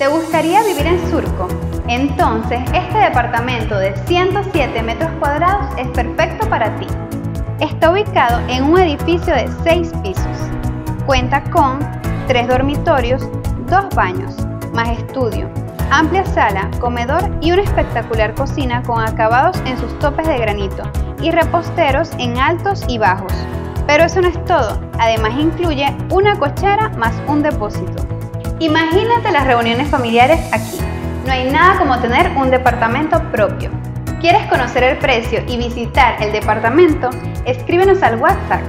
¿Te gustaría vivir en Surco? Entonces, este departamento de 107 metros cuadrados es perfecto para ti. Está ubicado en un edificio de 6 pisos. Cuenta con 3 dormitorios, 2 baños, más estudio, amplia sala, comedor y una espectacular cocina con acabados en sus topes de granito y reposteros en altos y bajos. Pero eso no es todo, además incluye una cochera más un depósito. Imagínate las reuniones familiares aquí. No hay nada como tener un departamento propio. ¿Quieres conocer el precio y visitar el departamento? Escríbenos al WhatsApp